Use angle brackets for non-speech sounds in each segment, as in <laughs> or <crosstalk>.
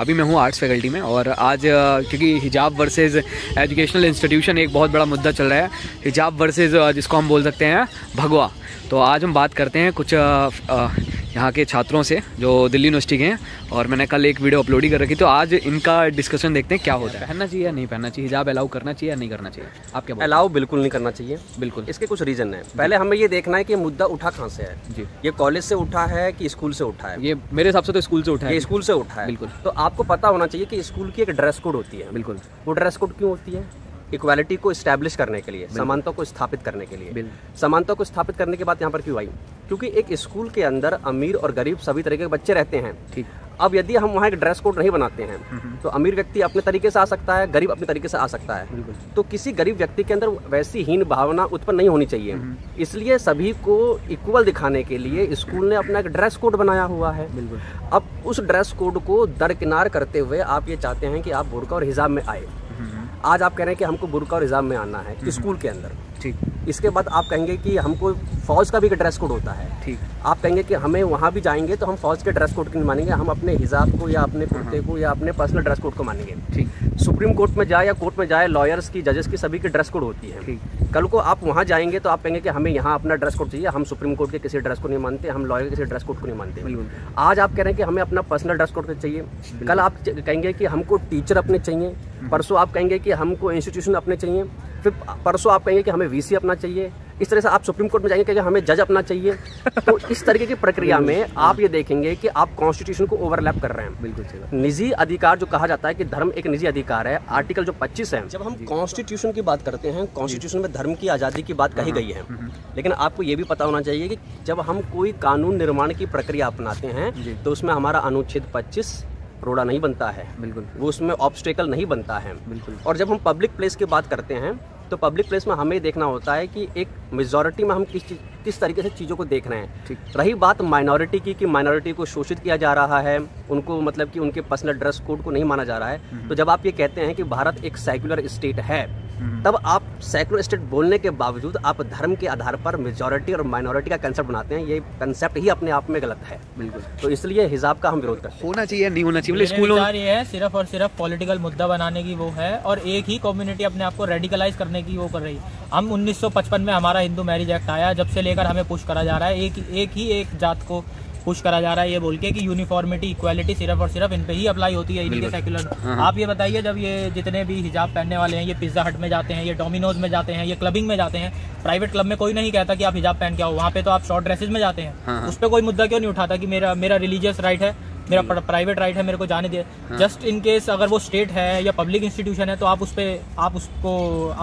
अभी मैं हूँ आर्ट्स फैकल्टी में और आज क्योंकि हिजाब वर्सेस एजुकेशनल इंस्टीट्यूशन एक बहुत बड़ा मुद्दा चल रहा है हिजाब वर्सेस जिसको हम बोल सकते हैं भगवा तो आज हम बात करते हैं कुछ यहाँ के छात्रों से जो दिल्ली यूनिवर्सिटी के हैं और मैंने कल एक वीडियो अपलोड ही कर रखी तो आज इनका डिस्कशन देखते हैं क्या होता है पहनना चाहिए या नहीं पहनना चाहिए हिजाब अलाउ करना चाहिए या नहीं करना चाहिए आप क्या अलाउ बिल्कुल नहीं करना चाहिए बिल्कुल इसके कुछ रीज़न है पहले हमें ये देखना है कि मुद्दा उठा कहाँ से है जी ये कॉलेज से उठा है कि स्कूल से उठा है ये मेरे हिसाब से तो स्कूल से उठा है स्कूल से उठा है बिल्कुल तो आपको पता होना चाहिए कि स्कूल की एक ड्रेस कोड होती है बिल्कुल वो ड्रेस कोड क्यों होती है इक्वालिटी को इस्टेब्लिश करने के लिए समानता को स्थापित करने के लिए समानता को स्थापित करने के बाद यहाँ पर क्यों आई क्योंकि एक स्कूल के अंदर अमीर और गरीब सभी तरीके के बच्चे रहते हैं ठीक अब यदि हम वहाँ एक ड्रेस कोड नहीं बनाते हैं हम्म, हम्म। तो अमीर व्यक्ति अपने तरीके से आ सकता है गरीब अपने तरीके से आ सकता है तो किसी गरीब व्यक्ति के अंदर वैसी हीन भावना उत्पन्न नहीं होनी चाहिए हम्म, इसलिए सभी को इक्वल दिखाने के लिए स्कूल ने अपना एक ड्रेस कोड बनाया हुआ है अब उस ड्रेस कोड को दरकिनार करते हुए आप ये चाहते हैं कि आप बुरका और हिजाब में आए आज आप कह रहे हैं कि हमको बुरका और निज़ाम में आना है हम्म। स्कूल के अंदर ठीक इसके बाद आप कहेंगे कि हमको फौज का भी एक ड्रेस कोड होता है ठीक आप कहेंगे कि हमें वहाँ भी जाएंगे तो हम फौज के ड्रेस कोड को नहीं मानेंगे हम अपने हिजाब को या अपने हाँ। कुर्ते को या अपने पर्सनल ड्रेस कोड को मानेंगे ठीक सुप्रीम कोर्ट में जाए या कोर्ट में जाए लॉयर्स की जजेस की सभी की ड्रेस कोड होती है ठीक कल को आप वहाँ जाएंगे तो आप कहेंगे कि हमें यहाँ अपना ड्रेस कोड चाहिए हम सुप्रीम कोर्ट के किसी ड्रेस को नहीं मानते हम लॉयर के किसी ड्रेस कोड को नहीं मानते आज आप कह रहे हैं कि हमें अपना पर्सनल ड्रेस कोड चाहिए कल आप कहेंगे कि हमको टीचर अपने चाहिए हाँ। परसों आप कहेंगे कि हमको इंस्टीट्यूशन अपने चाहिए फिर परसों आप कहेंगे कि हमें वीसी अपना चाहिए इस तरह से आप सुप्रीम कोर्ट में जाएंगे क्योंकि हमें जज अपना चाहिए तो इस तरीके की प्रक्रिया में <laughs> आप ये देखेंगे कि आप कॉन्स्टिट्यूशन को ओवरलैप कर रहे हैं बिल्कुल निजी अधिकार जो कहा जाता है कि धर्म एक निजी अधिकार है आर्टिकल जो पच्चीस है जब हम कॉन्स्टिट्यूशन की बात करते हैं कॉन्स्टिट्यूशन में धर्म की आज़ादी की बात कही हाँ, हाँ। गई है हम्म, हम्म। लेकिन आपको ये भी पता होना चाहिए कि जब हम कोई कानून निर्माण की प्रक्रिया अपनाते हैं तो उसमें हमारा अनुच्छेद पच्चीस रोड़ा नहीं बनता है बिल्कुल वो उसमें ऑब्स्टेकल नहीं बनता है बिल्कुल और जब हम पब्लिक प्लेस की बात करते हैं तो पब्लिक प्लेस में हमें देखना होता है कि एक मेजोरिटी में हम किस चीज किस तरीके से चीज़ों को देख रहे हैं रही बात माइनॉरिटी की कि माइनॉरिटी को शोषित किया जा रहा है उनको मतलब कि उनके पर्सनल ड्रेस कोड को नहीं माना जा रहा है हम्म। तो जब आप ये कहते हैं कि भारत एक सेक्युलर स्टेट है हम्म। तब आप सैक्रो स्टेट बोलने के बावजूद आप धर्म के आधार पर मेजोरिटी और माइनॉरिटी का कंसेप्ट बनाते हैं ये कंसेप्ट ही अपने आप में गलत है बिल्कुल तो इसलिए हिजाब का हम विरोध करते हैं होना चाहिए नहीं होना चाहिए मतलब स्कूल ये है सिर्फ और सिर्फ पॉलिटिकल मुद्दा बनाने की वो है और एक ही कम्युनिटी अपने आप को रेडिकलाइज करने की वो कर रही है हम उन्नीस में हमारा हिंदू मैरिज एक्ट आया जब से लेकर हमें पुश करा जा रहा है एक एक ही एक जात को पुश करा जा रहा है ये बोल के कि यूनिफॉर्मिटी इक्वालिटी सिर्फ और सिर्फ इन पे ही अप्लाई होती है इनके सेक्युलर हाँ, हाँ। आप ये बताइए जब ये जितने भी हिजाब पहनने वाले हैं ये पिज्जा हट में जाते हैं ये डोमिनोज में जाते हैं ये क्लबिंग में जाते हैं प्राइवेट क्लब में कोई नहीं कहता कि आप हिजाब पहन के आओ वहाँ पे तो आप शॉर्ट ड्रेसेज में जाते हैं हाँ, उस पर कोई मुद्दा क्यों नहीं उठाता कि मेरा मेरा रिलीजियस राइट है मेरा प्राइवेट राइट है मेरे को जाने दे जस्ट इन केस अगर वो स्टेट है या पब्लिक इंस्टीट्यूशन है तो आप उस पर आप उसको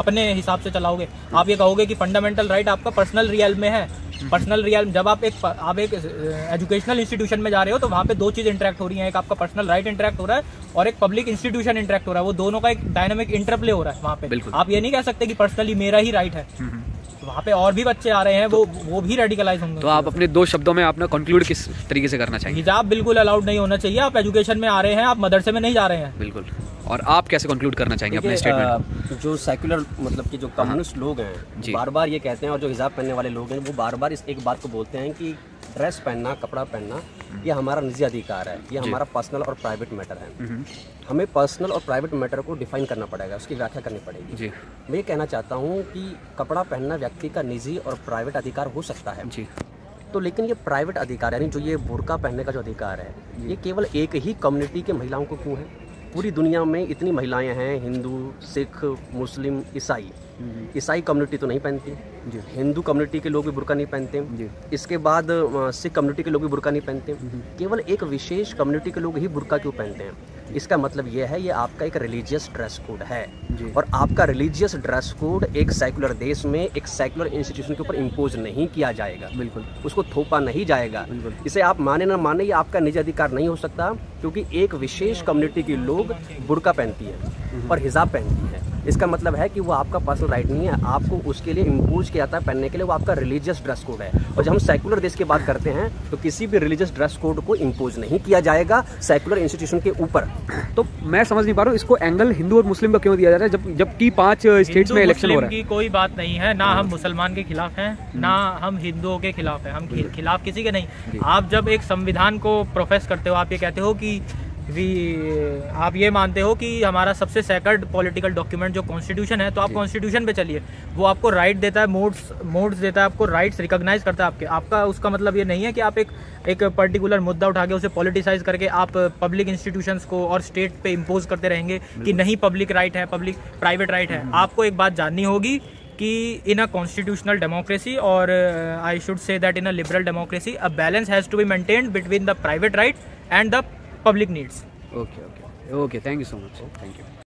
अपने हिसाब से चलाओगे आप ये कहोगे कि फंडामेंटल राइट आपका पर्सनल रियल में है पर्सनल रियल जब आप एक आप एक एजुकेशनल इंस्टीट्यूशन में जा रहे हो तो वहाँ पे दो चीज़ इंटरेक्ट हो रही है एक आपका पर्सनल राइट इंटरेक्ट हो रहा है और एक पब्लिक इंस्टीट्यूशन इंटरेक्ट हो रहा है वो दोनों का एक डायनामिक इंटरप्ले हो रहा है वहाँ पे आप ये नहीं कह सकते कि पर्सनली मेरा ही राइट है हम्म, हम्म। तो वहाँ पे और भी बच्चे आ रहे हैं तो, वो वो भी रेडिकलाइज होंगे तो आप अपने दो शब्दों में आपने कंक्लूड किस तरीके से करना चाहिए हिजाब बिल्कुल अलाउड नहीं होना चाहिए आप एजुकेशन में आ रहे हैं आप मदरसे में नहीं जा रहे हैं बिल्कुल और आप कैसे कंक्लूड करना चाहेंगे अपने स्टेटमेंट जो सेकुलर मतलब कि जो कम्युनिस्ट हाँ। लोग हैं बार बार ये कहते हैं और जो हिजाब पहनने वाले लोग हैं वो बार बार इस एक बात को बोलते हैं कि ड्रेस पहनना कपड़ा पहनना हम्म। ये हमारा निजी अधिकार है ये हमारा पर्सनल और प्राइवेट मैटर है हम्म। हमें पर्सनल और प्राइवेट मैटर को डिफाइन करना पड़ेगा उसकी व्याख्या करनी पड़ेगी जी मैं ये कहना चाहता हूँ कि कपड़ा पहनना व्यक्ति का निजी और प्राइवेट अधिकार हो सकता है जी तो लेकिन ये प्राइवेट अधिकार यानी जो ये बुरका पहनने का जो अधिकार है ये केवल एक ही कम्युनिटी के महिलाओं को क्यों है पूरी दुनिया में इतनी महिलाएं हैं हिंदू सिख मुस्लिम ईसाई हम्म। ईसाई कम्युनिटी तो नहीं पहनती हिंदू कम्युनिटी के लोग भी बुरका नहीं पहनते इसके बाद सिख कम्युनिटी के लोग भी बुरका नहीं पहनते हम्म। केवल एक विशेष कम्युनिटी के लोग ही बुरका क्यों पहनते हैं इसका मतलब यह है ये आपका एक रिलीजियस ड्रेस कोड है और आपका रिलीजियस ड्रेस कोड एक सेकुलर देश में एक सेकुलर इंस्टीट्यूशन के ऊपर इम्पोज नहीं किया जाएगा बिल्कुल उसको थोपा नहीं जाएगा इसे आप माने ना माने ये आपका निजी अधिकार नहीं हो सकता क्योंकि एक विशेष कम्युनिटी के लोग बुरका पहनती है हम्म। और हिजाब पहनती है इसका मतलब है कि वो आपका पर्सनल राइट नहीं है आपको उसके लिए इम्पोज किया जाता है पहनने के लिए वो आपका रिलीजियस ड्रेस कोड है और जब हम सेकुलर देश की बात करते हैं तो किसी भी रिलीजियस ड्रेस कोड को इम्पोज नहीं किया जाएगा सेकुलर इंस्टीट्यूशन के ऊपर तो मैं समझ नहीं पा रहा हूँ इसको एंगल हिंदू और मुस्लिम का क्यों दिया जा रहा है जब जबकि पांच स्टेट्स में इलेक्शन हो रहा है कोई बात नहीं है ना हम हम्म। मुसलमान के खिलाफ हैं हम्म। ना हम हिंदुओं के खिलाफ हैं हम खिलाफ किसी के नहीं आप जब एक संविधान को प्रोफेस करते हो आप ये कहते हो कि वी आप ये मानते हो कि हमारा सबसे सेकर्ड पॉलिटिकल डॉक्यूमेंट जो कॉन्स्टिट्यूशन है तो आप कॉन्स्टिट्यूशन पे चलिए वो आपको राइट right देता है मोड्स मोड्स देता है आपको राइट्स रिकॉग्नाइज करता है आपके आपका उसका मतलब ये नहीं है कि आप एक एक पर्टिकुलर मुद्दा उठा के उसे पॉलिटिसाइज करके आप पब्लिक इंस्टीट्यूशंस को और स्टेट पे इम्पोज करते रहेंगे कि नहीं पब्लिक राइट right है पब्लिक प्राइवेट राइट है हम्म। आपको एक बात जाननी होगी कि इन अ कॉन्स्टिट्यूशनल डेमोक्रेसी और I should say that in a liberal democracy a balance has to be maintained between the private right and the public needs. Okay, thank you so much. Thank you.